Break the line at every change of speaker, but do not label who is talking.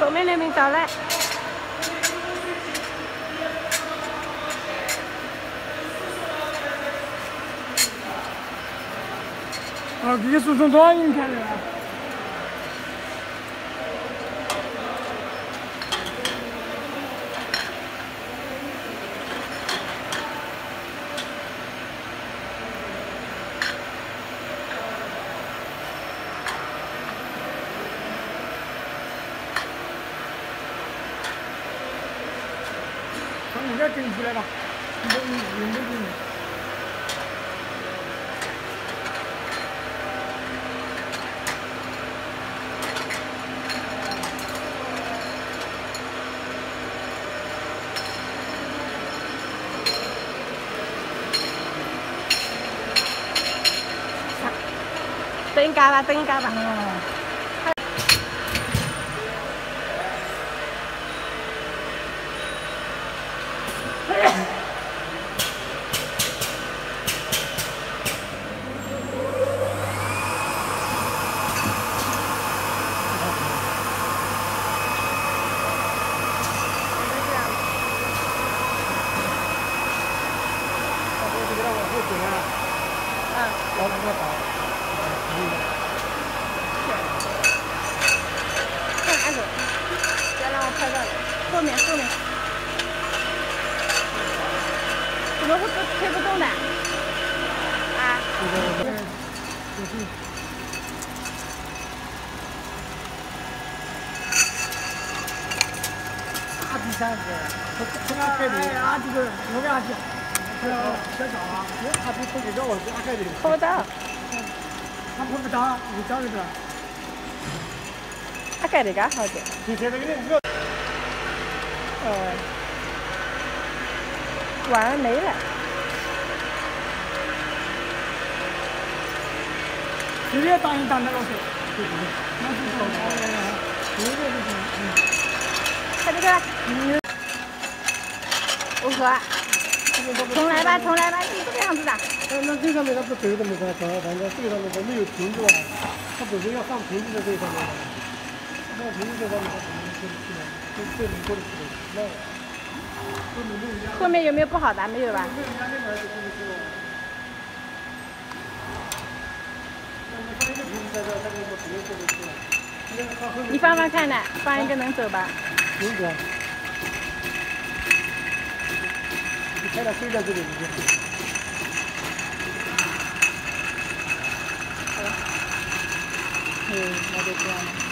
Cậu mới lên mình tỏ lại
아, 그게 수준 더 아닌 게 아니라. 后面那边到来。啊，这个是从短影片的。
应该整出来吧？没没没整。等嘎吧，等嘎吧。后面后面，怎么会推不动呢？啊？
大第三个，从阿开的，啊这个我给阿讲，小小小啊，他从
从这个位置阿开的，
碰不到，
他碰不到，你讲那个，
阿盖的干好点，你现在给你。哦，完没了。
直接当一当那个是，那是好的，直接就是，
快点快点，我喝。重来吧，重来吧，你这个样子的。那那
这上面它不走都没法走，反正这个上面它没有瓶子啊，它本身要放瓶子在这上面，放瓶子在上面它肯定过不去了，这这能过得去。
后面有没有不好的？没有吧？你放放看呢，放一个能走吧？能走。你开到飞
在这里，你就。
好了。嗯，那就这样了。